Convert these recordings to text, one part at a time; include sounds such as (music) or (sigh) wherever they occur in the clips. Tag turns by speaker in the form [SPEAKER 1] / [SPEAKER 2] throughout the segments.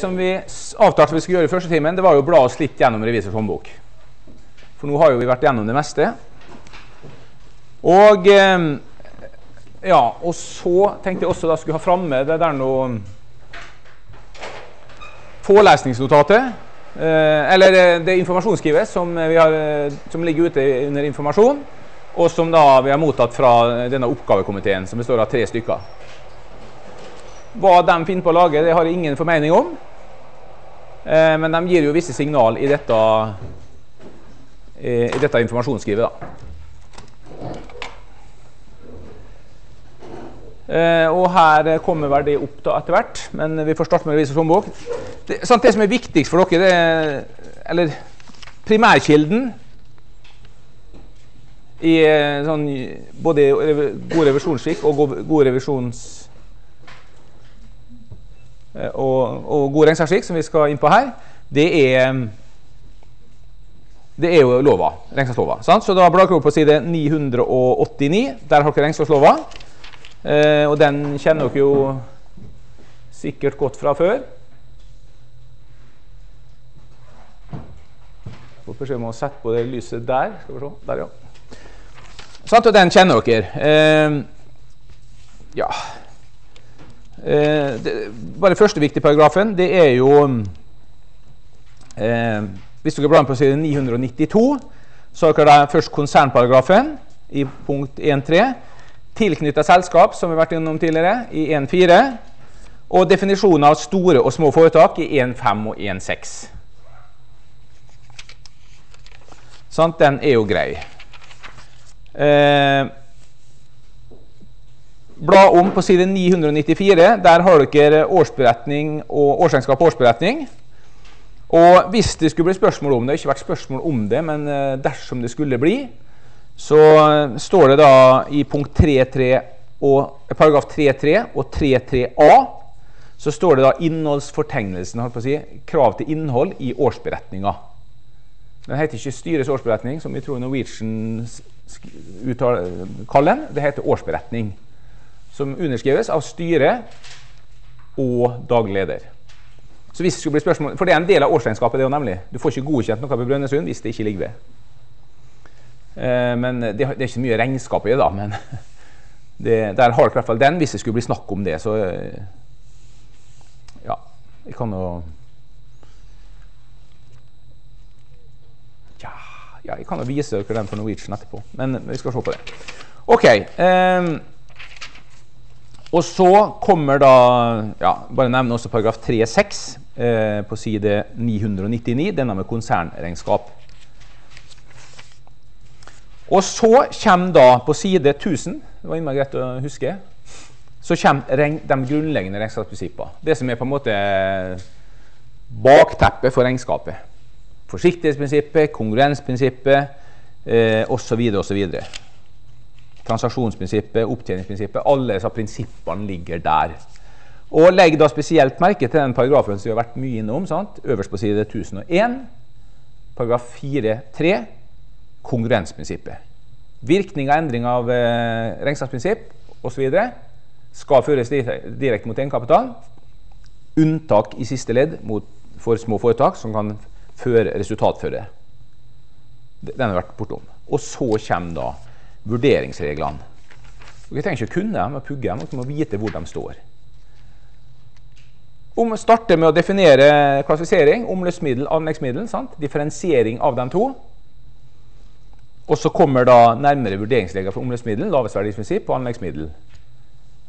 [SPEAKER 1] som vi avtalte vi skulle gjøre i første timen, det var jo å bla oss litt gjennom revisors håndbok. For nå har jo vi vært gjennom det meste. Og eh, ja, og så tenkte jeg også da skulle ha framme det der noe Forelesningsnotatet. Eh, eller eh, det informasjonsskrivet som, har, som, ligger ute under informasjon, og som da vi har mottatt fra denne oppgavekomiteen, som består av tre stykker. Hva de finner på å lage, det har jeg ingen formening om. Eh, men de gir jo visse signal i dette, i dette informasjonsskrivet. da. Eh, og her kommer vel det opp da etter hvert, men vi får starte med revisors håndbok. Det, sant, det som er viktigst for dere, det er Eller primærkilden i eh, sånn, både god revisjonsskikk og god, god revisjons... Eh, og, og god regnskapsskikk, som vi skal inn på her, det er det er jo lova, regnskapslova. Så da blar dere på side 989. Der har dere regnskapslova. Eh, og den kjenner dere jo sikkert godt fra før. Får beskjed om å sette på det lyset der. Skal vi se. Der, ja. Sant, og den kjenner dere. Eh, ja det, Bare første viktige paragrafen, det er jo eh, Hvis dere blar på side 992, så har dere først konsernparagrafen i punkt 1.3 tilknytta selskap, som vi har vært innom tidligere, i 1.4. Og definisjonen av store og små foretak i 1.5 og 1.6. Sånn, den er jo grei. Eh, bla om på side 994. Der har dere årsberetning og årsregnskap og årsberetning. Og hvis det skulle bli spørsmål om det, ikke vært spørsmål om det, men eh, dersom det skulle bli, så eh, står det da i punkt 3.3 og eh, paragraf 3.3 og 3.3a så står det da innholdsfortegnelsen, holdt på å si, krav til innhold i årsberetninga. Den heter ikke styrets årsberetning, som vi tror Norwegian kaller den. Det heter årsberetning, som underskrives av styret og daglig leder. Så hvis det skulle bli spørsmål, For det er en del av årsregnskapet. det er jo nemlig. Du får ikke godkjent noe på Brønnøysund hvis det ikke ligger ved. Eh, men det, er ikke mye regnskap i det, da. Men (laughs) det, der har dere i hvert fall den, hvis det skulle bli snakk om det. Så eh, ja, jeg kan jo ja, ja, jeg kan jo vise dere den på Norwegian etterpå, men vi skal se på det. Ok. Eh, og så kommer da ja, Bare nevne også paragraf 3-6 eh, på side 999, denne med konsernregnskap. Og så kommer da på side 1000 det var innmari greit å huske, så kommer de grunnleggende regnskapsprinsippene. Det som er på en måte bakteppet for regnskapet. Forsiktighetsprinsippet, kongruensprinsippet eh, osv. osv. Transaksjonsprinsippet, opptjeningsprinsippet. Alle disse prinsippene ligger der. Og Legg da spesielt merke til den paragrafen som vi har vært mye innom. Sant? Øverst på side 1001, paragraf 4-3, kongruensprinsippet. Virkning av endring av eh, regnskapsprinsipp osv. skal føres direkte mot egenkapital. Unntak i siste ledd mot, for små foretak som kan føre resultatføre. Den har vært bortom. Og så kommer da vurderingsreglene. Vi trenger ikke å kunne dem og pugge dem, vi må vite hvor de står. Om starter med å definere klassifisering, omløpsmiddel, anleggsmiddel. Sant? Differensiering av de to. Og så kommer da nærmere vurderingsregler for omløpsmiddel, lavest verdiprinsipp og anleggsmiddel.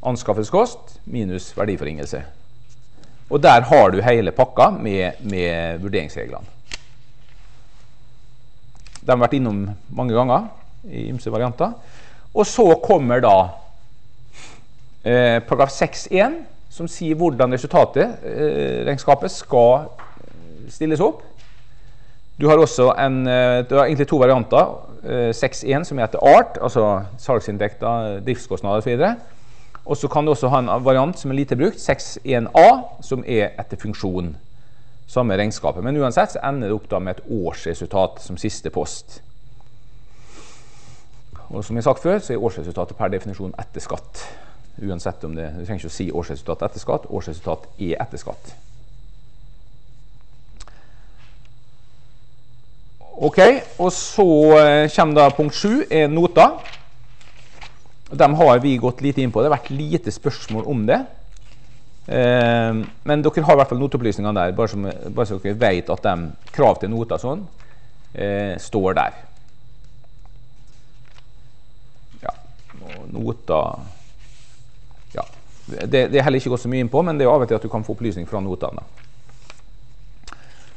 [SPEAKER 1] Anskaffelseskost minus verdiforringelse. Og der har du hele pakka med, med vurderingsreglene. De har vært innom mange ganger i ymse varianter. Og så kommer da eh, paragraf 6.1, som sier hvordan resultatet, eh, regnskapet, skal stilles opp. Du har også en, eh, du har egentlig to varianter. 6.1 eh, som heter art, altså salgsinntekter, driftskostnader osv. Og så kan du også ha en variant som er lite brukt, 6.1a, som er etter funksjon. Samme regnskapet. Men uansett så ender det opp da med et årsresultat som siste post. Og som jeg har sagt før, så er årsresultatet per definisjon etter skatt. Uansett om det, Du trenger ikke å si årsresultat etter skatt. Årsresultat er etter skatt. Ok, og Så eh, kommer da punkt sju, er noter. Dem har vi gått lite inn på. Det har vært lite spørsmål om det. Eh, men dere har i hvert fall noteopplysningene der, bare, bare så dere vet at de krav til noter sånn, eh, står der. Noter Ja. Det, det er heller ikke gått så mye inn på, men det er av og til at du kan få opplysning fra notene.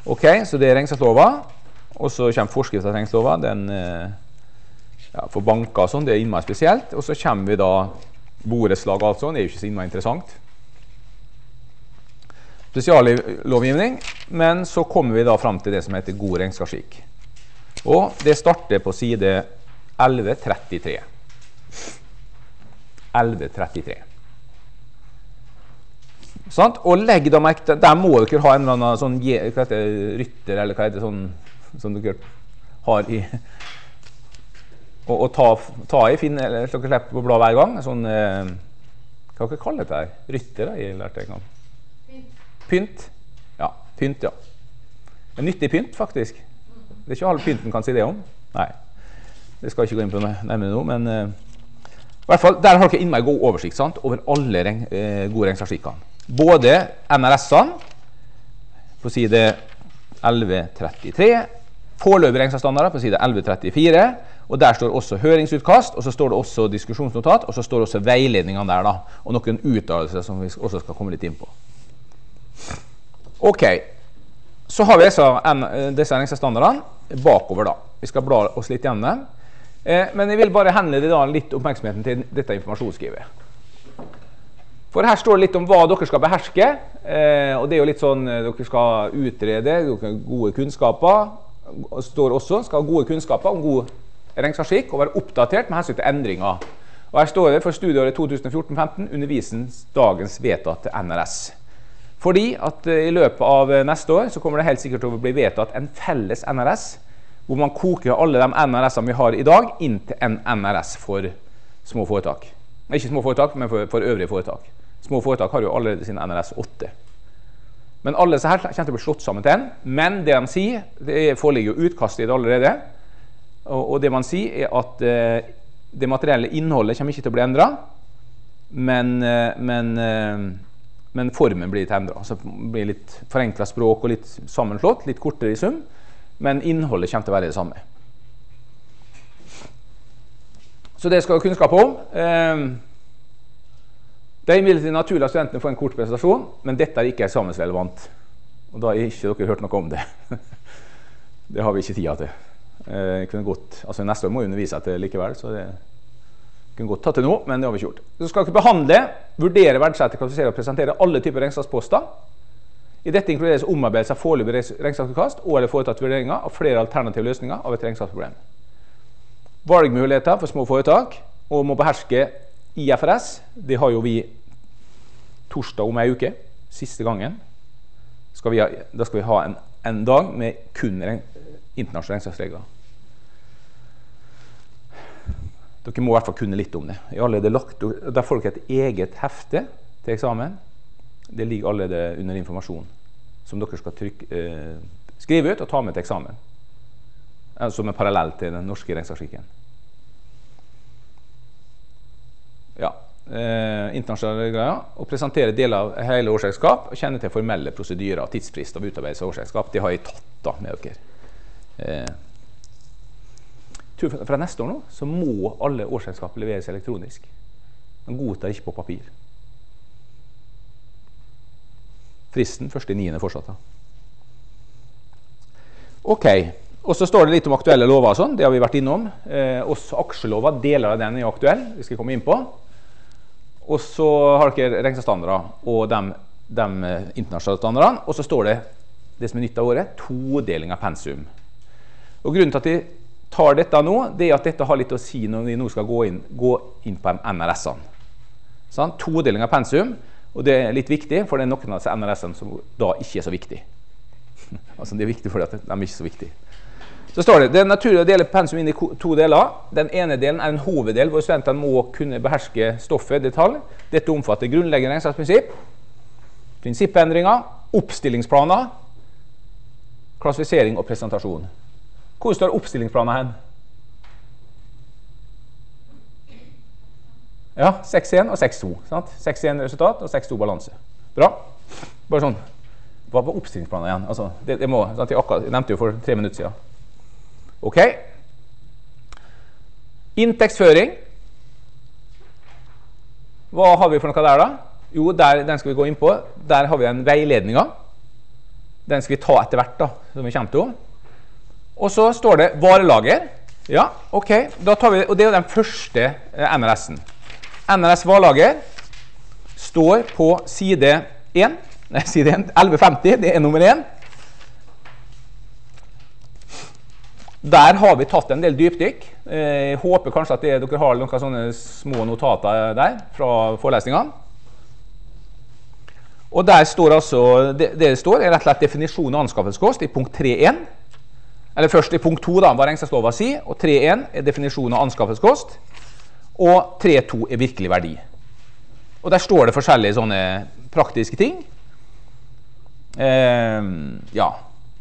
[SPEAKER 1] Ok, så det er regnskapslova. Og så kommer forskrift av regnskapslova. Den eh, ja, for banker og sånn, det er innmari spesielt. Og så kommer vi da borettslag, altså. Det er jo ikke så innmari interessant. Spesiallovgivning. Men så kommer vi da fram til det som heter god regnskapsskikk. Og det starter på side 1133. 1133. Sånn? Og legg da merke til Der må dere ha en eller annen sånn det, rytter, eller hva heter det, sånn som dere har i og ta, ta, i, finne, eller dere slipper å bla hver gang. Sånn eh, Hva dere kaller dette? her? Rytter? Da, jeg lærte en Pynt. pynt. Ja. Pynt, ja. En nyttig pynt, faktisk. Det er ikke all pynten kan si det om. Nei. Det skal jeg ikke gå inn på nærmere nå, men eh, i hvert fall, Der har dere innmari god oversikt sant, over alle reng, eh, gode regnskapsskikkene. Både NRS-ene på side 1133, foreløpige regnskapsstandarder på side 1134, og Der står også høringsutkast, og så står det også diskusjonsnotat, og så står det også veiledningene der. da, Og noen uttalelser som vi også skal komme litt inn på. Ok, Så har vi disse, disse regnskapsstandardene bakover. da. Vi skal bla oss litt gjennom dem. Eh, men jeg vil bare henlede litt oppmerksomheten til dette informasjonsskrivet. For her står det litt om hva dere skal beherske. Eh, og det er jo litt sånn eh, Dere skal utrede dere har gode kunnskaper. Står også skal ha gode kunnskaper om god regnskapsskikk og være oppdatert med hensyn til endringer. Og Her står det for studieåret 2014-15 undervisens dagens vedtatte NRS. Fordi at i løpet av neste år så kommer det helt sikkert til å bli vedtatt en felles NRS hvor man koker alle de NRS-ene vi har i dag, inn til en NRS for små foretak. Ikke små foretak, men for, for øvrige foretak. Små foretak har jo allerede sin NRS 8. Men alle disse her kommer til å bli slått sammen til en. Men det de sier, det foreligger jo utkast i det allerede. Og, og, det man sier, er at eh, det materielle innholdet kommer ikke til å bli endra. Men, eh, men, eh, men, formen blir litt endra. Altså, blir litt forenkla språk og litt sammenslått. Litt kortere i sum men innholdet kommer til å være det samme. Så det skal du ha kunnskap om. Ehm, det er imidlertid naturlig at studentene får en kort presentasjon, men dette er ikke eksamensrelevant. Og da har ikke dere hørt noe om det. (laughs) det har vi ikke tida til. Eh, godt, altså Neste år må vi undervise etter likevel, så det kunne godt tatt det nå, men det har vi ikke gjort. Så skal dere behandle, vurdere, verdsette, kvalifisere og presentere alle typer regnskapsposter i dette inkluderes omarbeidelse av foreløpig regnskapsutkast og eller foretatt vurderinger av flere alternative løsninger av et regnskapsproblem. Valgmuligheter for små foretak og må beherske IFRS. Det har jo vi torsdag om ei uke. Siste gangen. Skal ha, da skal vi ha en, en dag med kun internasjonale regnskapsregler. Dere må i hvert fall kunne litt om det. Jeg har allerede lagt, Der dere et eget hefte til eksamen det ligger allerede under informasjon som dere skal trykke, eh, skrive ut og ta med til eksamen. Altså som er parallell til den norske regnskapsskikken. Ja. Eh, internasjonale greier. Å presentere deler av hele årsregnskap og kjenne til formelle prosedyrer og tidsfrist av utarbeidelse av årsregnskap. Det har jeg tatt da med dere. Eh, fra neste år nå så må alle årsregnskap leveres elektronisk. Man godtar ikke på papir. Fristen 1.9. fortsatt. Ok. Og så står det litt om aktuelle lover. og sånn, Det har vi vært innom. Eh, også aksjelova, deler av den er aktuell. Vi skal komme inn på. Og så har dere regnskapsstandarder og de, de eh, internasjonale standardene. Og så står det det som er nytt av året, todeling av pensum. Og Grunnen til at vi tar dette nå, det er at dette har litt å si når vi nå skal gå inn, gå inn på NRS-ene. Sånn? Todeling av pensum. Og det er litt viktig, for det er noen av NRS-ene som da ikke er så viktig. (laughs) altså Det er viktig fordi de er ikke så viktige. Så står det det er naturlig å dele pensum inn i to deler. Den ene delen er en hoveddel hvor studentene må kunne beherske stoffet i detalj. Dette omfatter grunnleggende regnskapsprinsipp, prinsippendringer, oppstillingsplaner, klassifisering og presentasjon. Hvor står oppstillingsplanen hen? Ja, 6-1 og 6-2. 6-1 resultat og 6-2 balanse. Bra. Bare sånn. Hva var oppstillingsplanen igjen? Altså, det, det må, sant? Jeg, akkurat, nevnte jo for tre minutter siden. Ok. Inntektsføring. Hva har vi for noe der, da? Jo, der, den skal vi gå inn på. Der har vi den veiledninga. Den skal vi ta etter hvert, da, som vi kommer til. Og så står det varelager. Ja, ok. Da tar vi, og det er jo den første eh, NRS-en. NRS varelager står på side 1. Nei, side 1, 1150. Det er nummer 1. Der har vi tatt en del dypdykk. Eh, jeg håper kanskje at dere har noen sånne små notater der fra forelesningene. Og der står altså, det, det står er rett og slett definisjon av anskaffelseskost i punkt 3.1. Eller først i punkt 2 da, hva regnskapslova sier, og 3.1 er definisjon av anskaffelseskost. Og 3.2 er virkelig verdi. Og der står det forskjellige sånne praktiske ting. Eh, ja,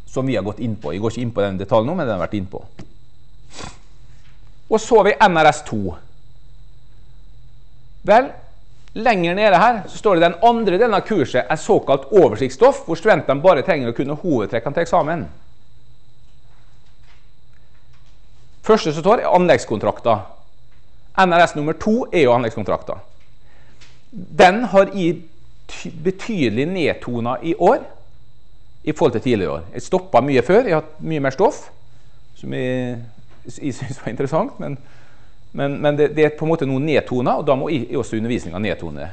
[SPEAKER 1] som vi har gått inn på. Jeg går ikke inn på den detaljen nå, men den har vært inn på. Og så har vi NRS2. Vel, lenger nede her så står det den andre delen av kurset er såkalt oversiktsstoff, hvor studentene bare trenger å kunne hovedtrekkene til eksamen. Første som står, er anleggskontrakter. NRS nummer to er jo anleggskontrakter. Den har i betydelig nedtona i år i forhold til tidligere år. Jeg stoppa mye før. Jeg har hatt mye mer stoff, som jeg, jeg syns var interessant. Men, men, men det, det, er på en måte noe nedtona, og da må jeg, også undervisninga nedtone det.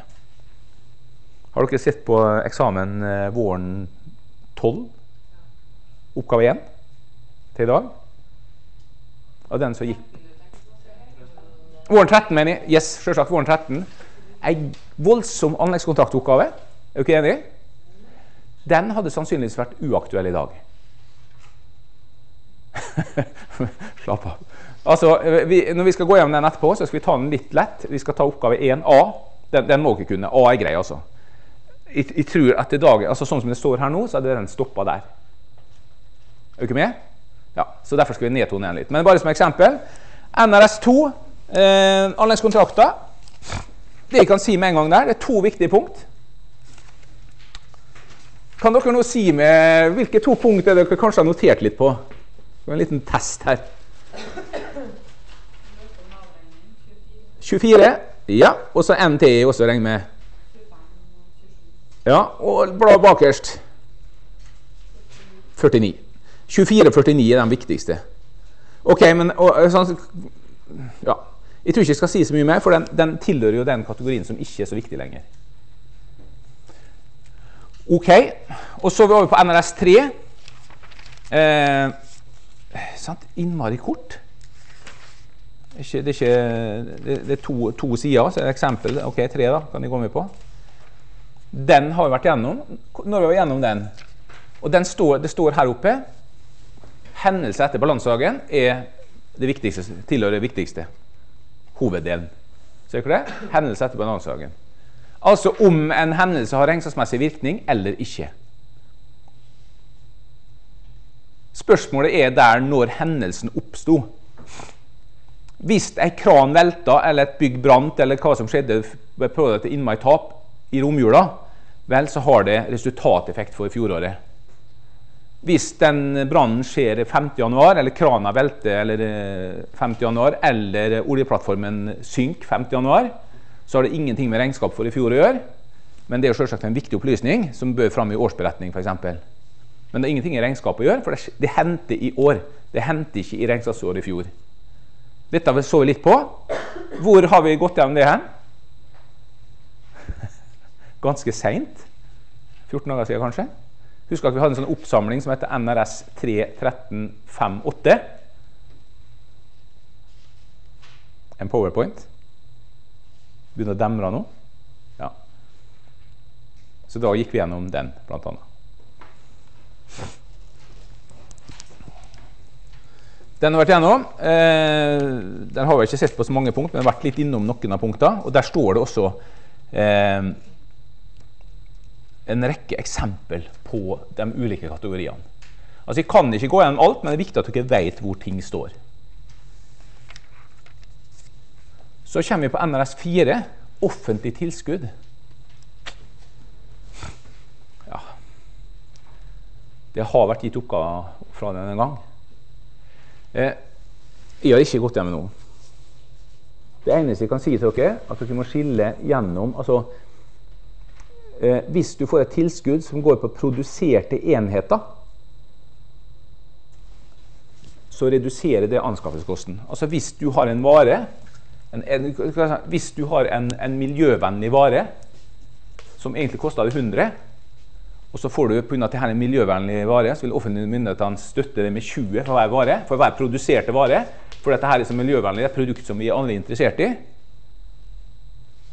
[SPEAKER 1] Har dere sett på eksamen eh, våren 12? Oppgave 1 til i dag? Av den som gikk Våren 13, mener jeg. Yes, selvsagt. Våren 13. Ei voldsom anleggskontraktoppgave. Er dere enig? Den hadde sannsynligvis vært uaktuell i dag. (laughs) Slapp av. Altså, vi, når vi skal gå gjennom den etterpå, så skal vi ta den litt lett. Vi skal ta oppgave 1A. Den, den må dere kunne. A er grei, altså. Jeg, jeg tror etter dagen, dag, altså Sånn som det står her nå, så hadde den stoppa der. Er dere med? Ja, så Derfor skal vi nedtone den litt. Men bare som eksempel. NRS2, eh, anleggskontrakter. Det jeg kan si med en gang der, det er to viktige punkt. Kan dere nå si med hvilke to punkt er dere kanskje har notert litt på? En liten test her. 24. Ja. Og så NT også, regner med. Ja, og bla bakerst. 49. 24 og 49 er de viktigste. Ok, men og, sånn, ja. Jeg tror ikke jeg skal si så mye mer, for den, den tilhører jo den kategorien som ikke er så viktig lenger. Ok, og så er vi over på NRS3. Eh, sant? Innmari kort. Det er, ikke, det er, ikke, det er to, to, sider, så er det eksempel. Ok, tre da, kan de gå med på. Den har vi vært gjennom. Når vi var gjennom den, og den står, det står her oppe Hendelse etter balansedagen er det viktigste, tilhører det viktigste. Hoveddelen. Ser dere det? Hendelse etter banansagen. Altså om en hendelse har regnskapsmessig virkning eller ikke. Spørsmålet er der når hendelsen oppsto. Hvis ei kran velta eller et bygg brant eller hva som skjedde ved innmari tap i romjula, vel, så har det resultateffekt for fjoråret. Hvis den brannen skjer 50.1, eller krana velter eller 50.1, eh, eller oljeplattformen synker 50.1, så har det ingenting med regnskap for i fjor å gjøre. Men det er selvsagt en viktig opplysning som bør fram i årsberetning f.eks. Men det er ingenting i regnskapet å gjøre, for det, det hendte i år. Det hendte ikke i regnskapsåret i fjor. Dette så vi litt på. Hvor har vi gått gjennom det hen? (laughs) Ganske seint. 14 dager siden, kanskje. Husk at vi hadde en sånn oppsamling som heter NRS 31358. En powerpoint. Begynner å demre nå. Ja. Så da gikk vi gjennom den, blant annet. Den har vært gjennom. Eh, den har vi ikke sett på så mange punkt, men har vært litt innom noen av punktene. Og der står det også eh, en rekke eksempel på de ulike kategoriene. Altså, Jeg kan ikke gå gjennom alt, men det er viktig at dere vet hvor ting står. Så kommer vi på NRS 4, offentlig tilskudd. Ja Det har vært gitt oppgaver fra den en gang. Eh, jeg har ikke gått gjennom noe. Det eneste jeg kan si til dere, at dere må skille gjennom altså, eh, Hvis du får et tilskudd som går på produserte enheter, så reduserer det anskaffelseskosten. Altså hvis du har en vare en, en, Hvis du har en, en, miljøvennlig vare som egentlig koster 100, og så får du pga. denne dette er miljøvennlig vare, så vil offentlige myndighetene støtte det med 20 for hver vare, for hver produserte vare. For dette her er så miljøvennlig, et produkt som vi er alle interessert i,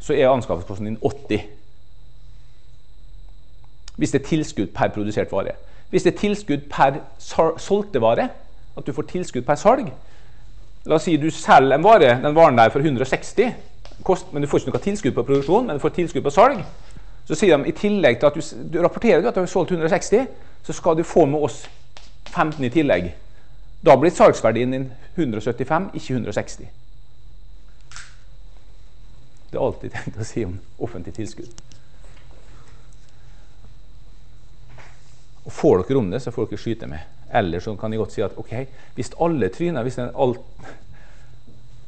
[SPEAKER 1] så er anskaffelseskosten din 80. Hvis det er tilskudd per produsert vare. Hvis det er tilskudd per solgte vare, at du får tilskudd per salg, La oss si du selger en vare, den varen der for 160, kost, men du får ikke noe tilskudd på produksjon, men du får tilskudd på salg. Så sier de i tillegg til at du, du rapporterer at du har solgt 160, så skal du få med oss 15 i tillegg. Da blir salgsverdien din 175, ikke 160. Det er alltid tenkt å si om offentlig tilskudd. Og Får dere om det, så får dere skyte med. Eller så kan de godt si at ok, hvis alle tryner hvis, alt,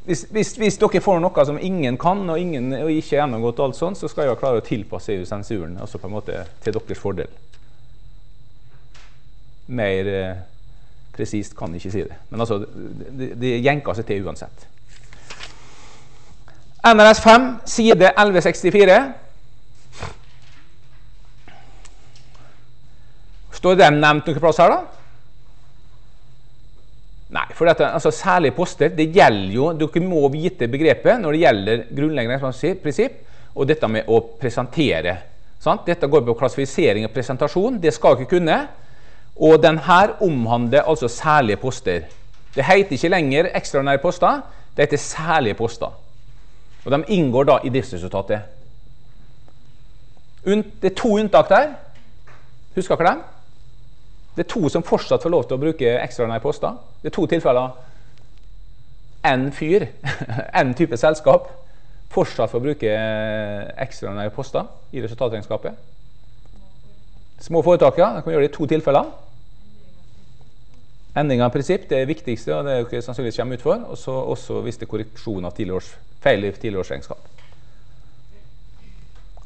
[SPEAKER 1] hvis, hvis, hvis, dere får noe som ingen kan, og, ingen, og ikke er gjennomgått, alt sånt, så skal jeg klare å tilpasse EU-sensuren altså på en måte til deres fordel. Mer eh, presist kan jeg ikke si det. Men altså, det, de jenker seg til uansett. NRS 5, side 1164. Står den nevnt noen plass her, da? Nei, for dette, altså Særlige poster det gjelder jo, Dere må vite begrepet når det gjelder grunnleggende prinsipp og dette med å presentere. Sant? Dette går på klassifisering og presentasjon. Det skal dere kunne. Og den her omhandler altså særlige poster. Det heter ikke lenger ekstraordinære poster, det heter særlige poster. Og De inngår da i driftsresultatet. Det er to unntak der. Husker dere dem? Det er to som fortsatt får lov til å bruke ekstraordinære poster. Det er to tilfeller. En fyr, (laughs) en type selskap, fortsatt får bruke ekstraordinære poster i resultatregnskapet. Små foretak, ja. De kan gjøre det i to tilfeller. Endring av prinsipp det er viktigste, og det er dere sannsynligvis kommer ut for. Og så også hvis det er korreksjon av feil i tidligårsregnskap.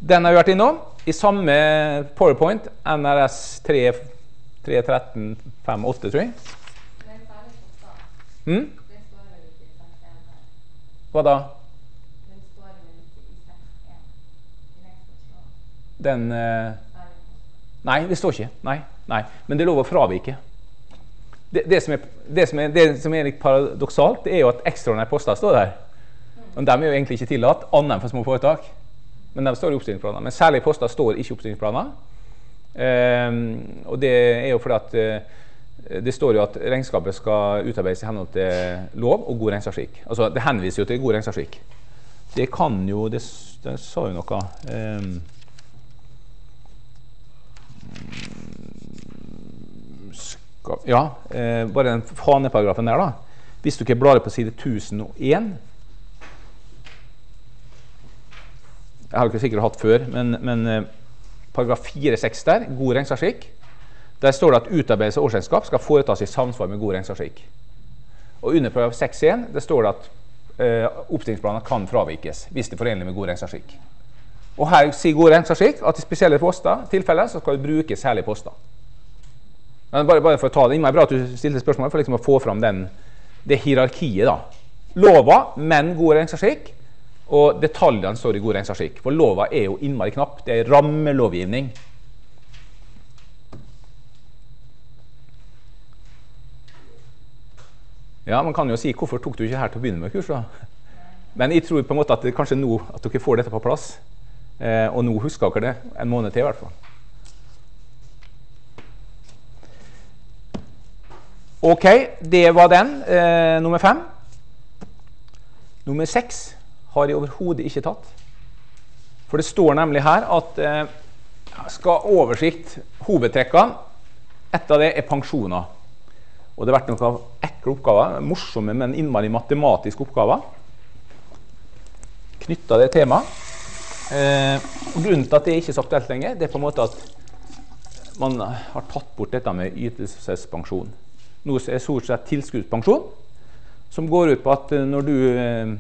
[SPEAKER 1] Den har vi vært innom i samme powerpoint, NRS 3 3.13, 5.8, tror jeg. Mm? Hva da? Den uh, Nei, det står ikke. Nei, nei. Men det er lov å fravike. Det, det, som, er, det, som, er, det som er litt paradoksalt, er jo at ekstraordinære poster står der. Og De er jo egentlig ikke tillatt, annet enn for små foretak. Men de står i oppstillingsplaner. Men særlige poster står ikke i oppstillingsplaner. Ehm, og det er jo fordi at eh, det står jo at regnskapet skal utarbeides i henhold til lov og god regnskapsskikk. Altså, det henviser jo til god regnskapsskikk. Det kan jo Det, det sa jo noe um, skal, Ja, uh, bare den faneparagrafen der, da. Hvis du ikke blar på side 1001 Jeg har ikke sikkert hatt før, men, men uh, paragraf 4-6 der, god regnskapsskikk. Der står det at utarbeidelse av årsregnskap skal foretas i samsvar med god regnskapsskikk. Og under paragraf 6-1 det står det at eh, oppstillingsplaner kan fravikes hvis det er forenlig med god regnskapsskikk. Og her sier god regnskapsskikk at i spesielle poster, tilfeller så skal du bruke særlige poster. Men bare, bare for å ta det, er bra at du stilte spørsmålet for liksom å få fram den, det hierarkiet. da. Lova, men god regnskapsskikk og detaljene står i god regnskapsskikk. For lova er jo innmari knapp. Det er rammelovgivning. Ja, Man kan jo si 'hvorfor tok du ikke her til å begynne med kurs'? da? Men jeg tror på en måte at kanskje nå at dere får dette på plass. Eh, og nå husker dere det en måned til, i hvert fall. Ok, det var den. Eh, nummer fem. Nummer seks har jeg overhodet ikke tatt. For det står nemlig her at eh, skal oversikt hovedtrekkene Et av det er pensjoner. Og det har vært noen ekle oppgaver, morsomme, men innmari matematiske oppgaver knytta det temaet. Eh, grunnen til at det ikke er så aktuelt lenger, det er på en måte at man har tatt bort dette med ytelsespensjon. Nå er stort sett tilskuddspensjon, som går ut på at eh, når du eh,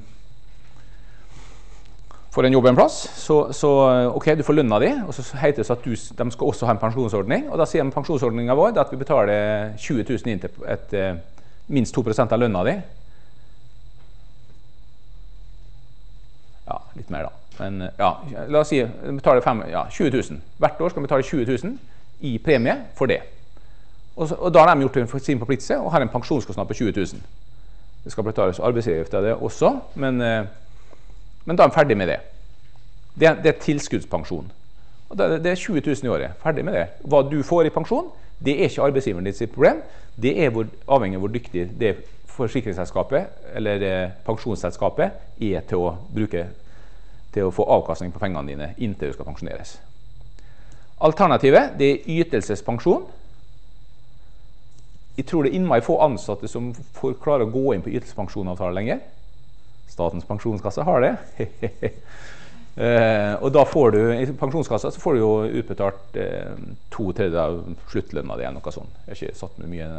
[SPEAKER 1] får en jobb en plass, så, så ok, du får lønna di, og så heter det at du, de skal også ha en pensjonsordning. Og da sier de pensjonsordninga vår at vi betaler 20 000 inn til et, eh, minst 2 av lønna di. Ja, litt mer, da. Men ja, la oss si de fem, ja, 20 000. Hvert år skal vi betale 20 000 i premie for det. Og, så, og da har de gjort sin forpliktelse og har en pensjonskostnad på 20 000. Det skal betales arbeidsgiveravgift av det også, men eh, men da er de ferdig med det. Det det er tilskuddspensjon. Og det, det, er 20 000 i året. Ferdig med det. Hva du får i pensjon, det er ikke arbeidsgiveren ditt sitt problem. Det er hvor, avhengig av hvor dyktig det forsikringsselskapet eller eh, pensjonsselskapet er til å bruke til å få avkastning på pengene dine inntil du skal pensjoneres. Alternativet det er ytelsespensjon. Jeg tror det er innmari få ansatte som får klare å gå inn på ytelsespensjonavtale lenger. Statens pensjonskasse har det. (laughs) eh, og da får du, I pensjonskassa så får du jo utbetalt eh, to tredjedeler av sluttlønna di. noe sånt. Jeg har ikke satt med mye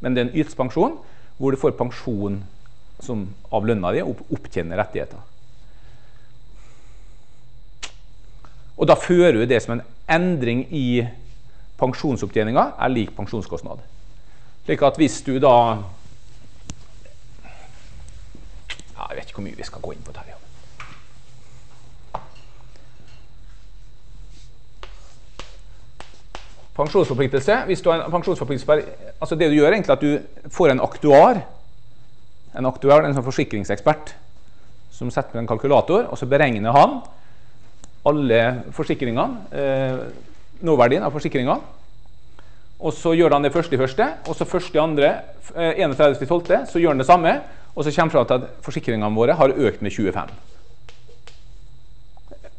[SPEAKER 1] Men det er en ytelsespensjon hvor du får pensjon som, av lønna di og opptjener rettigheter. Og da fører du det som en endring i pensjonsopptjeninga er lik pensjonskostnad. Slik at hvis du da Jeg vet ikke hvor mye vi skal gå inn på her. Pensjonsforpliktelse. Hvis du har en pensjonsforpliktelse altså Det du gjør, egentlig at du får en aktuar, en aktuar, en sånn forsikringsekspert, som setter med en kalkulator, og så beregner han alle forsikringene, eh, nåverdien av forsikringene. Og så gjør han det første i første, og så første i andre, eh, 31.12., så gjør han det samme. Og så kommer det fram til at forsikringene våre har økt med 25.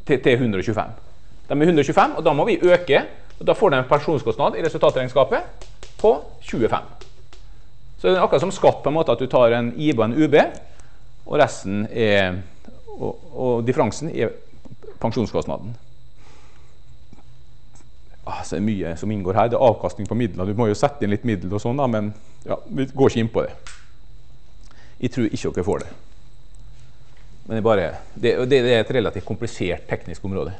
[SPEAKER 1] Til, til 125. De er 125, og da må vi øke. og Da får de en pensjonskostnad i resultatregnskapet på 25. Så det er akkurat som skatt, på en måte at du tar en IB og en UB, og resten er og, og differansen er pensjonskostnaden. Ah, det er mye som inngår her. Det er avkastning på midlene. Du må jo sette inn litt midler og sånn, da, men ja, vi går ikke inn på det. Jeg tror ikke dere får det. Men det, bare, det, det, er et relativt komplisert teknisk område.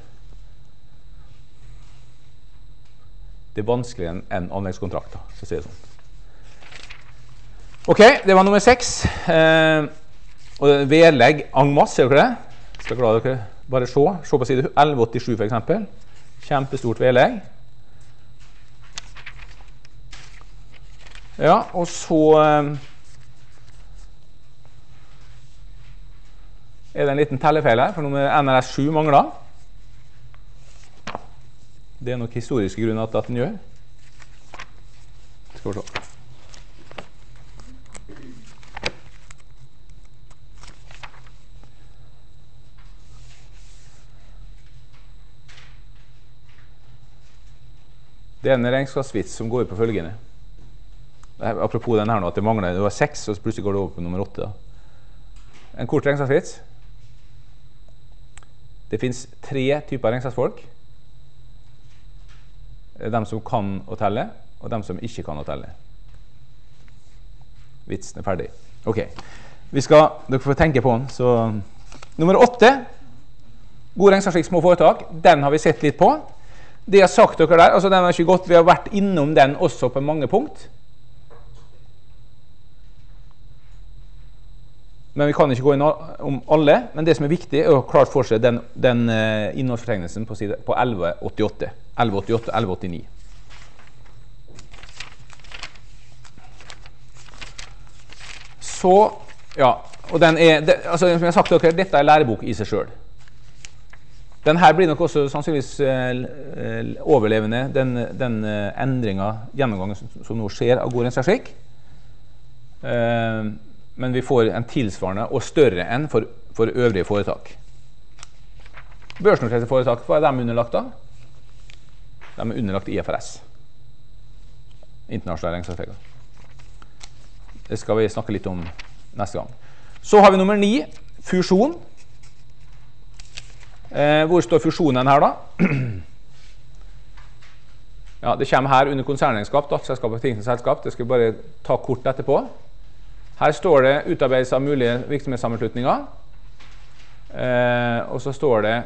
[SPEAKER 1] Det er vanskeligere enn en anleggskontrakter, for å si det sånn. Ok, det var nummer seks. Eh, og vedlegg en masse, ser dere det? Skal glad dere bare se. Se på side 1187 f.eks. Kjempestort vedlegg. Ja, og så eh, er det en liten tellefeil her, for nummer NRS7 mangler. Det er nok historiske grunner til at den gjør. Skal vi se. Det er en regnskapsvits som går på følgende. Apropos den her nå, at det mangler det var seks, og plutselig går det over på nummer åtte. En kort regnskapsvits. Det fins tre typer regnskapsfolk. De som kan å telle, og de som ikke kan å telle. Vitsen er ferdig. Ok. Vi skal, dere får tenke på den. Så. Nummer åtte. God regnskapsskikk små foretak. Den har vi sett litt på. Det jeg har sagt dere der, altså den har ikke gått, Vi har vært innom den også på mange punkt. Men vi kan ikke gå inn om alle. Men det som er viktig, er å klart for seg den, den uh, innholdsfortegnelsen på, side, på 1188. 1188 1189. Så Ja. Og den er, det, altså, som jeg har sagt til dere, Dette er lærebok i seg sjøl. Den her blir nok også sannsynligvis uh, overlevende den, den uh, endringa, gjennomgangen som, nå skjer av god regnskapsskikk. Uh, men vi får en tilsvarende og større enn for, for øvrige foretak. Børsnoterte foretak, hva er de underlagt da? De er underlagt IFRS. internasjonale regnskapsregler. Det skal vi snakke litt om neste gang. Så har vi nummer ni, fusjon. Eh, hvor står fusjonen her, da? (clears throat) ja, Det kommer her under konsernregnskap. Datterselskap og selskap. Det skal vi bare ta kort etterpå. Her står det 'utarbeidelse av mulige virksomhetssammenslutninger'. Eh, og så står det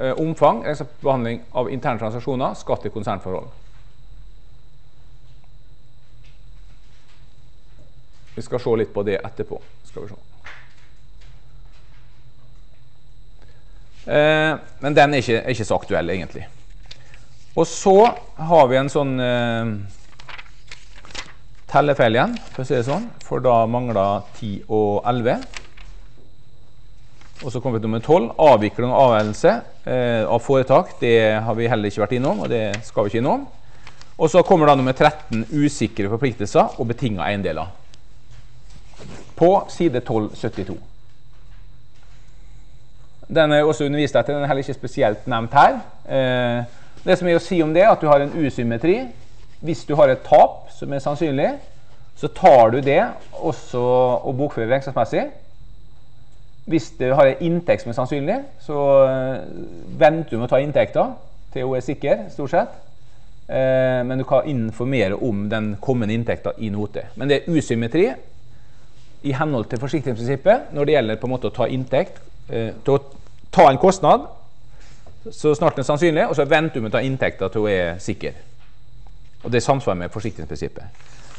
[SPEAKER 1] eh, omfang, behandling av interne transaksjoner, skatt i konsernforhold. Vi skal se litt på det etterpå. skal vi se. Eh, men den er ikke, er ikke, så aktuell, egentlig. Og så har vi en sånn eh, tellefeil igjen, for å si det sånn. For da mangler 10 og 11. Og så kommer vi til nummer 12. Avvikling og avgjørelse eh, av foretak. Det har vi heller ikke vært innom, og det skal vi ikke innom. Og så kommer da nummer 13. Usikre forpliktelser og betinga eiendeler. På side 1272. Den er også undervist etter. Den er heller ikke spesielt nevnt her. Eh, det som er å si om det, er at du har en usymmetri. Hvis du har et tap som er sannsynlig, så tar du det også og bokfører regnskapsmessig. Hvis du har en inntekt som er sannsynlig, så eh, venter du med å ta inntekta til hun er sikker, stort sett. Eh, men du kan informere om den kommende inntekta i note. Men det er usymmetri i henhold til forsiktighetsprinsippet når det gjelder på en måte å ta inntekt til å ta en kostnad så snart den er sannsynlig, og så venter du med å ta inntekta til hun er sikker. Og Det samsvarer med forsiktighetsprinsippet.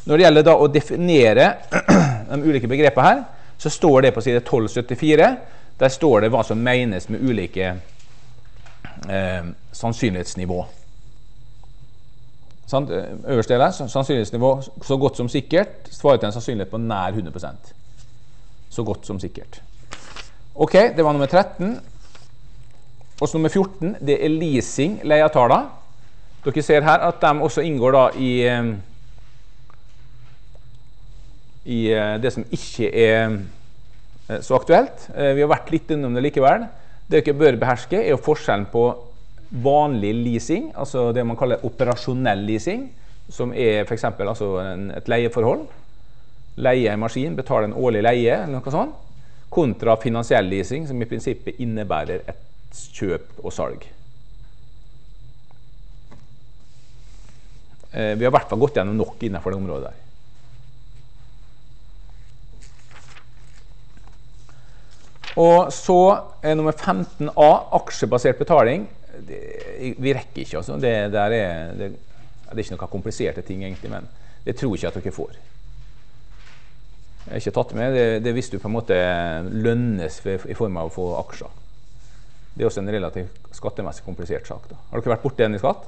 [SPEAKER 1] Når det gjelder da å definere (clears throat) de ulike begrepene her, så står det på side 1274. Der står det hva som menes med ulike eh, sannsynlighetsnivå. Sånn, Øverst del er sannsynlighetsnivå så godt som sikkert svarer til en sannsynlighet på nær 100% Så godt som sikkert. Ok, det var nummer 13. Og så nummer 14 det er leasing leieavtaler. Dere ser her at de også inngår da i, eh, i eh, det som ikke er eh, så aktuelt. Vi har vært litt innom det likevel. Det dere bør beherske, er jo forskjellen på vanlig leasing, altså det man kaller operasjonell leasing, som er f.eks. Altså et leieforhold. Leie en maskin, betale en årlig leie, eller noe sånt, kontra finansiell leasing, som i prinsippet innebærer et kjøp og salg. Vi har i hvert fall gått gjennom nok innenfor det området der. Og så er nummer 15a aksjebasert betaling. Det, vi rekker ikke, altså. Det, er, det, det er ikke noen kompliserte ting, egentlig, men det tror jeg ikke at dere får. Jeg har ikke tatt med, Det, det hvis du på en måte lønnes i form av å få aksjer. Det er også en relativt skattemessig komplisert sak. Da. Har dere vært borti den i skatt?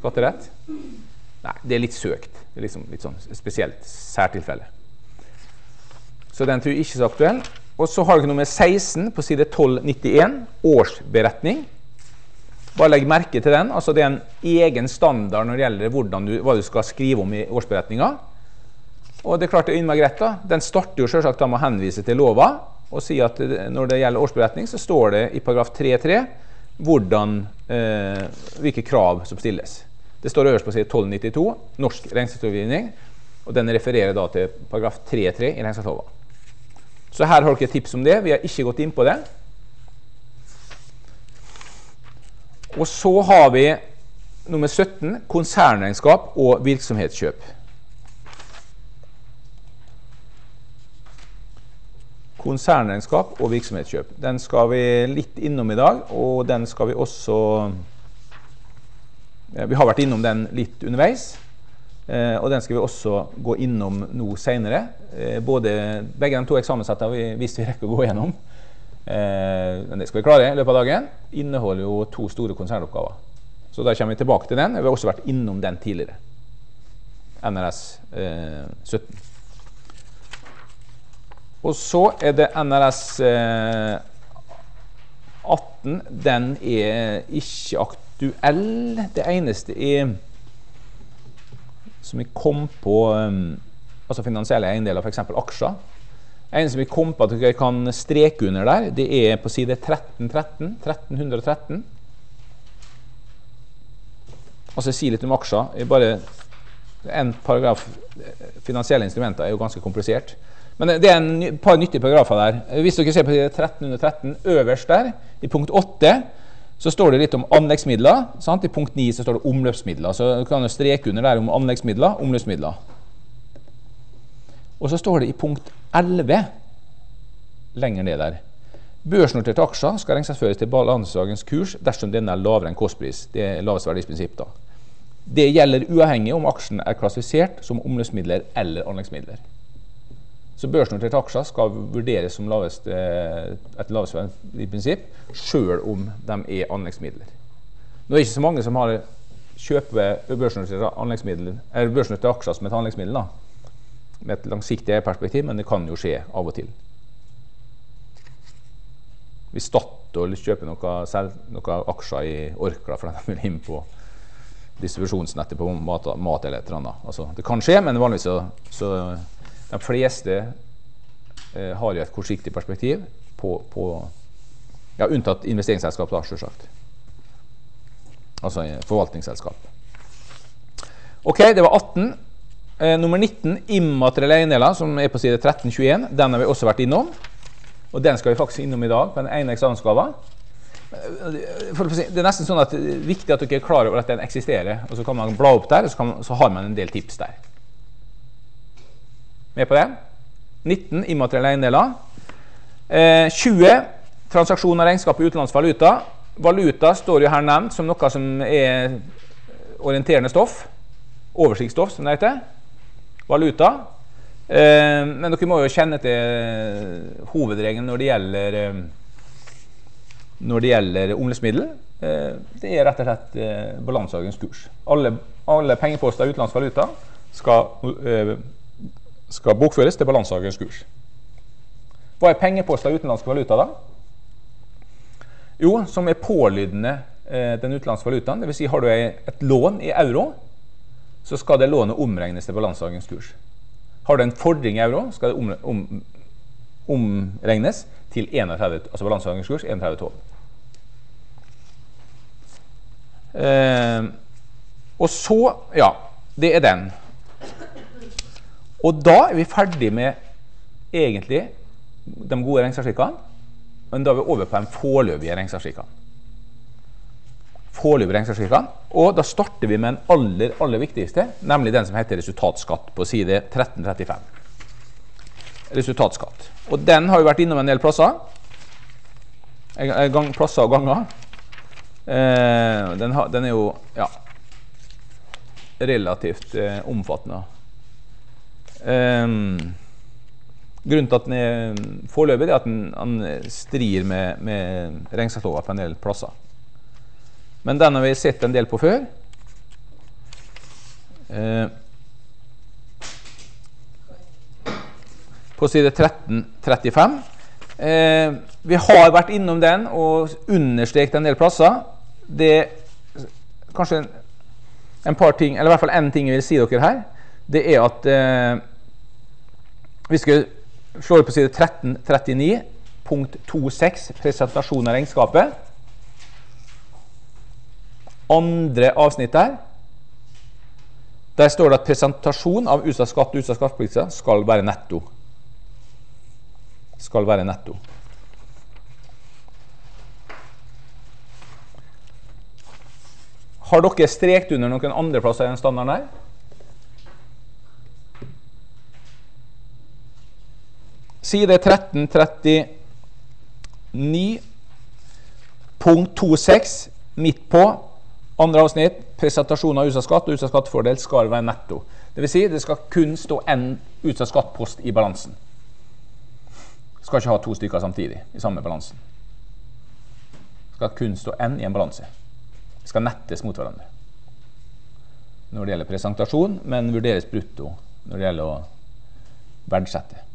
[SPEAKER 1] Skatterett? Nei, det er litt søkt. Det er liksom litt sånn spesielt særtilfelle. Så den tror jeg ikke er så aktuell. Og så har dere nummer 16 på side 1291, årsberetning. Bare legg merke til den. altså Det er en egen standard når det gjelder du, hva du skal skrive om i årsberetninga. Og det er klart det er innmari greit. da. Den starter jo selvsagt med å henvise til lova og si at når det gjelder årsberetning, så står det i paragraf 3-3 eh, hvilke krav som stilles. Det står øverst på side 1292, norsk regnskapslovgivning, og den refererer da til paragraf 3-3 i regnskapsloven. Så her har dere et tips om det. Vi har ikke gått inn på det. Og så har vi nummer 17, konsernregnskap og virksomhetskjøp. konsernregnskap og virksomhetskjøp. Den skal vi litt innom i dag, og den skal vi også Vi har vært innom den litt underveis. Eh, og den skal vi også gå innom nå seinere. Eh, begge de to eksamenssettene hvis vi rekker å gå gjennom. Eh, men det skal vi klare i løpet av dagen. Inneholder jo to store konsernoppgaver. Så da kommer vi tilbake til den. Vi har også vært innom den tidligere. NRS 17. Og så er det NRS eh, 18. Den er ikke aktuell. Det eneste er som vi kom på um, altså finansielle eiendeler, f.eks. aksjer. Det eneste vi kom på at dere kan streke under der, det er på side 1313. 1313. altså Jeg sier litt om aksjer. Bare en paragraf Finansielle instrumenter er jo ganske komplisert. Men det er et par nyttige paragrafer der. Hvis dere ser på 1313 øverst der, i punkt 8, så står det litt om anleggsmidler. Sant? I punkt 9 så står det omløpsmidler. Så du kan jo streke under der om anleggsmidler, omløpsmidler. Og så står det i punkt 11 lenger ned der. Børsnoterte aksjer skal regnskapsføres til balansedagens kurs dersom denne er lavere enn kostpris. Det er lavest da. Det gjelder uavhengig om aksjen er klassifisert som omløpsmidler eller anleggsmidler. Så børsnoterte aksjer skal vurderes som laveste, etter laveste prinsipp, sjøl om de er anleggsmidler. Nå er det ikke så mange som har kjøper børsnoterte, børsnoterte aksjer som et anleggsmiddel, da, med et langsiktig perspektiv, men det kan jo skje av og til. Hvis Statoil kjøper noen noe aksjer i Orkla for de vil inn på distribusjonsnettet på mat, mat eller et eller annet. Altså, det kan skje, men vanligvis så, så de fleste eh, har jo et kortsiktig perspektiv på, på ja, Unntatt investeringsselskap, da, selvsagt. Altså forvaltningsselskap. Ok, det var 18. Eh, nummer 19, immaterielle eiendeler, som er på side 1321. Den har vi også vært innom. Og den skal vi faktisk innom i dag på den ene eksamensgava. Det er nesten sånn at det er viktig at dere er klar over at den eksisterer. og Så kan man bla opp der, og så, man, så har man en del tips der. Med på det? 19 immaterielle eiendeler. Eh, 20 transaksjoner av regnskap i utenlandsk valuta. Valuta står jo her nevnt som noe som er orienterende stoff. Oversiktsstoff, som det heter. Valuta. Eh, men dere må jo kjenne til hovedregelen når det gjelder eh, når det gjelder omløpsmiddel. Eh, det er rett og slett balansedagens kurs. Alle, alle pengeposter i utenlandsk valuta skal, skal bokføres til balansehagens kurs. Hva er pengeposter i utenlandsk valuta, da? Jo, som er pålydende den utenlandske valutaen. Dvs. Si, har du et lån i euro, så skal det lånet omregnes til balansehagens kurs. Har du en fordring i euro, skal det om, om, omregnes til 31, altså balansehandelskurs 31,12. Eh, og så Ja, det er den. Og da er vi ferdig med egentlig de gode regnskapsskikkene. Men da er vi over på de foreløpige regnskapsskikkene foreløpige regnskapsskikkene. Og da starter vi med den aller, aller viktigste, nemlig den som heter resultatskatt, på side 1335. Resultatskatt. Og den har jo vært innom en del plasser. Gang, plasser og ganger. Eh, den, har, den, er jo ja, relativt eh, omfattende. Eh, grunnen til at den er foreløpig, er at den, den strir med, med regnskapslova på en del plasser. Men den har vi sett en del på før. Eh, på side 1335. Eh, vi har vært innom den og understreket en del plasser. Det kanskje en, en, par ting, eller i hvert fall én ting jeg vil si dere her. Det er at eh, vi skal slå på side 1339, punkt 2.6, presentasjon av regnskapet andre avsnitt der. Der står det at presentasjon av utsatt skatt og utsatt skatteplikter skal være netto. Skal være netto. Har dere strekt under noen andre plasser enn den standarden her? Side 1339, punkt 26, midt på andre avsnitt presentasjon av utsatt skatt og utsatt skattefordel skal være netto. Dvs. Si, det skal kun stå én utsatt skattpost i balansen. Skal ikke ha to stykker samtidig i samme balansen. Skal kun stå én i en balanse. Skal nettes mot hverandre. Når det gjelder presentasjon, men vurderes brutto når det gjelder å verdsette.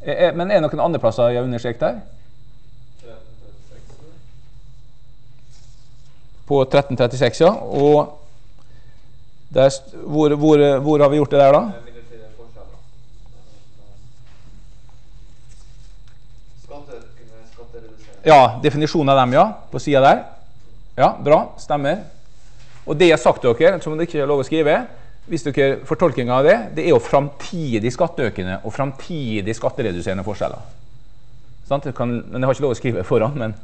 [SPEAKER 1] Men er det noen andre plasser jeg har understreket der? på 1336, ja. Og der, hvor, hvor, hvor, har vi gjort det der, da? Ja, definisjonen av dem, ja. På sida der. Ja, bra. Stemmer. Og det jeg har sagt til dere, som dere ikke har lov å skrive, hvis dere får tolkinga av det, det er jo framtidig skatteøkende og framtidig skattereduserende forskjeller. Kan, men Jeg har ikke lov å skrive foran, men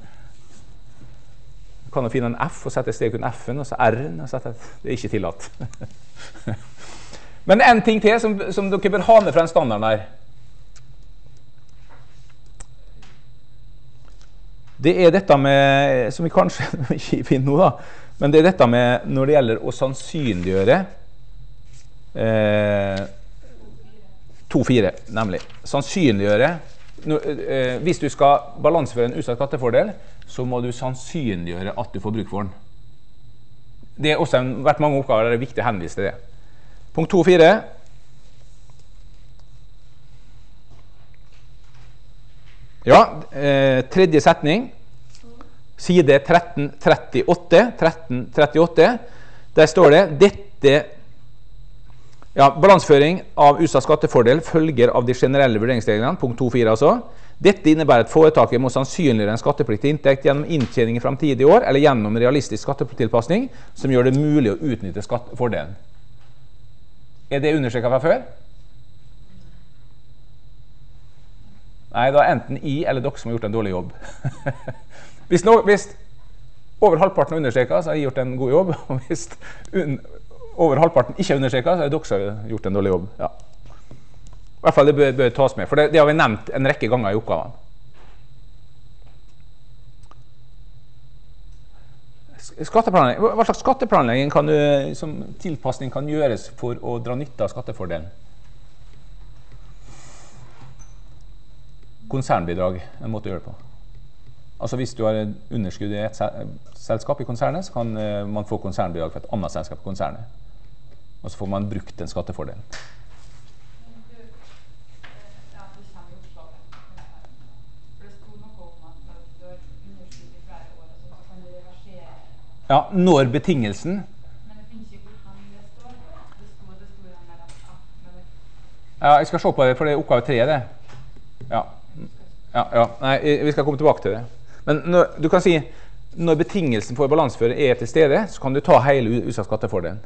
[SPEAKER 1] kan jo finne en F og sette et strek under F-en, og så R-en. og sette et, Det er ikke tillatt. (laughs) men en ting til som, som dere bør ha med fra den standarden her. Det er dette med Som vi kanskje (laughs) ikke finner nå, da. Men det er dette med når det gjelder å sannsynliggjøre eh, 2-4, nemlig. Sannsynliggjøre eh, Hvis du skal balanseføre en utsatt skattefordel, så må du sannsynliggjøre at du får bruk for den. Det har også vært mange oppgaver der det er viktig å henvise til det. Punkt 2-4. Ja, eh, tredje setning side 1338, 1338. Der står det dette ja, Balanseføring av USA skattefordel følger av de generelle vurderingsreglene. Punkt 2.4 altså. Dette innebærer at foretaket må sannsynliggjøre en skattepliktig inntekt gjennom inntjening i framtidige år eller gjennom realistisk skattetilpasning som gjør det mulig å utnytte skattefordelen. Er det understreka fra før? Nei, da er enten I eller dere som har gjort en dårlig jobb. (laughs) Hvis, no, hvis over halvparten er understreka, så har jeg gjort en god jobb. (laughs) Og hvis over halvparten ikke er understreka, så har dere også gjort en dårlig jobb. Ja. I hvert fall det bør, bør tas med, for det, det, har vi nevnt en rekke ganger i oppgavene. Hva slags skatteplanlegging kan du, som tilpasning kan gjøres for å dra nytte av skattefordelen? Konsernbidrag er en måte å gjøre det på. Altså Hvis du har underskudd i et selskap i konsernet, så kan uh, man få konsernbidrag for et annet selskap i konsernet. Og så får man brukt den skattefordelen. Ja, når betingelsen Ja, jeg skal se på det, for det er oppgave tre, det. Ja. ja, ja. Nei, vi skal komme tilbake til det. Men når, du kan si når betingelsen for balanseføring er til stede, så kan du ta hele utsatt skattefordelen.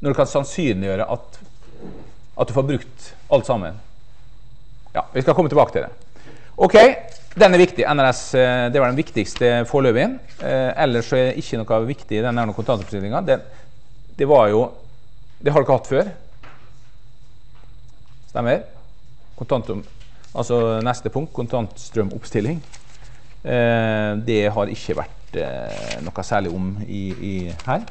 [SPEAKER 1] Når du kan sannsynliggjøre at, at, du får brukt alt sammen. Ja, Vi skal komme tilbake til det. Ok, den er viktig. NRS eh, det var den viktigste foreløpig. Eh, ellers er ikke noe viktig i den kontantoppstillinga. Det, det var jo Det har dere hatt før. Stemmer? Kontantum, altså neste punkt, kontantstrømoppstilling. Eh, det har ikke vært eh, noe særlig om i, i her.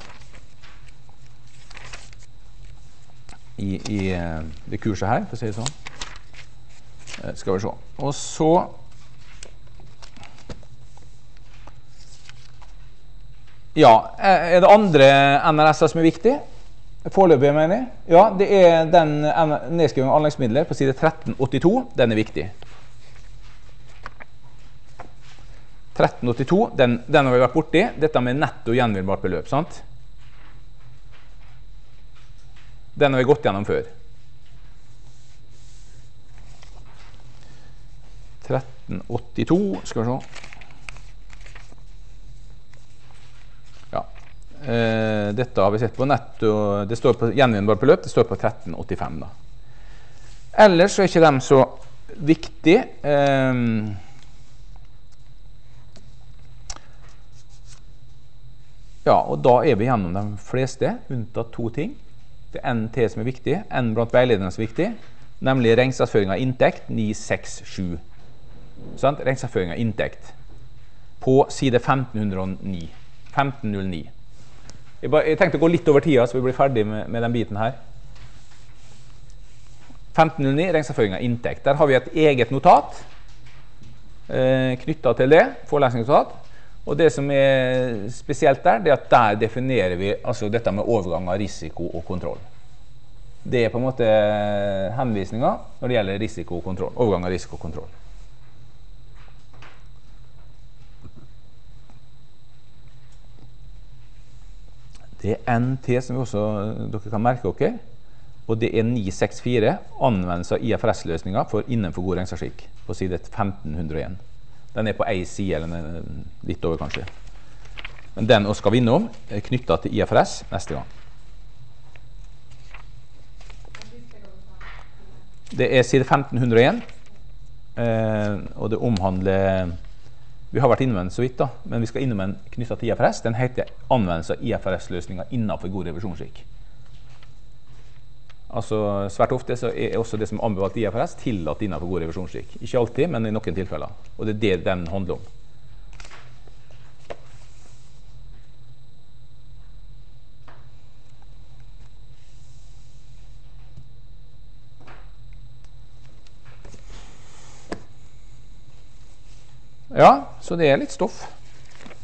[SPEAKER 1] I, i eh, det kurset her, for å si det sånn. Skal vi se. Og så Ja, er det andre NRS-er som er viktig? Foreløpig, mener jeg. Ja, det er den nedskriving av anleggsmidler på side 1382. Den er viktig. 1382, den, den, har vi vært borti. Dette med netto gjenvinnbart beløp. sant? Den har vi gått gjennom før. 1382 Skal vi se. Eh, dette har vi sett på netto Det står på gjenvinnbart beløp. Det står på 1385. da. Ellers er ikke de så viktige. Eh, Ja, og da er vi gjennom de fleste, unntatt to ting. Det er en til som er viktig, en blant veilederne som er viktig, nemlig regnskapsføring av inntekt 967. Sant? Regnskapsføring av inntekt på side 1509. 1509. Jeg, bare, jeg, tenkte å gå litt over tida, så vi blir ferdig med, med den biten her. 1509, regnskapsføring av inntekt. Der har vi et eget notat eh, knytta til det. Forelesningsnotat. Og Det som er spesielt der, det er at der definerer vi altså dette med overgang av risiko og kontroll. Det er på en måte henvisninga når det gjelder risiko og kontroll. Overgang av risiko og kontroll. Det er NT som også dere kan merke dere. Og det er 964 anvendelse av IFRS-løsninger for innenfor god regnskapsskikk på side 1501. Den er på én side, eller litt over, kanskje. Men den vi skal vinne om, er knytta til IFRS neste gang. Det er side 1501, eh, og det omhandler Vi har vært innom den så vidt, da, men vi skal innom en knytta til IFRS. Den heter 'Anvendelse av IFRS-løsninger innenfor god revisjonsskikk'. Altså, Svært ofte så er også det som er anbefalt IFRS, tillatt innenfor god revisjonsskikk. Ikke alltid, men i noen tilfeller. Og det er det den handler om. Ja, så det er litt stoff.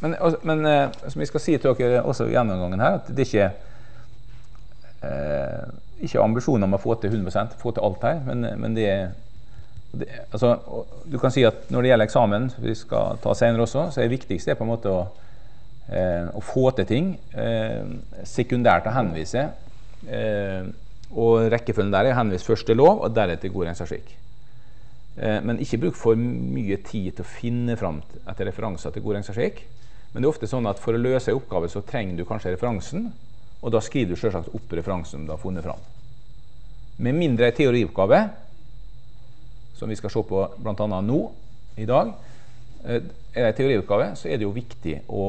[SPEAKER 1] Men, men eh, som jeg skal si til dere også gjennomgangen her, at det ikke eh, ikke ambisjoner om å få til 100% få til alt her, men, men det, det, altså, Du kan si at når det gjelder eksamen, vi skal ta senere også, så er det viktigste på en måte å, eh, å få til ting. Eh, sekundært å henvise. Eh, og rekkefølgen der er å henvise først til lov, og deretter god regnskapsskikk. Eh, men ikke bruk for mye tid til å finne fram etter referanser til god regnskapsskikk. Men det er ofte sånn at for å løse en oppgave så trenger du kanskje referansen, og da skriver du selvsagt opp referansen du har funnet fram. Med mindre en teorioppgave, som vi skal se på bl.a. nå i dag, eh, er en teorioppgave, så er det jo viktig å,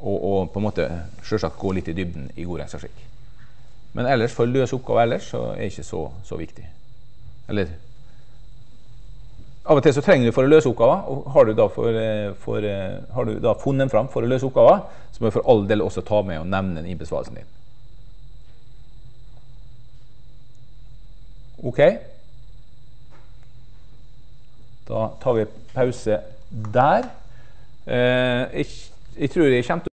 [SPEAKER 1] og, og, på en måte selvsagt gå litt i dybden i god regnskapsskikk. Men ellers, for å løse oppgaver ellers, så er det ikke så, så viktig. Eller Av og til så trenger du for å løse oppgaver. og Har du da, for, eh, for, eh, har du da funnet den fram for å løse oppgaver, så må du for all del også ta med og nevne den i besvarelsen din. OK? Da tar vi pause der. Eh, jeg, jeg tror jeg kommer til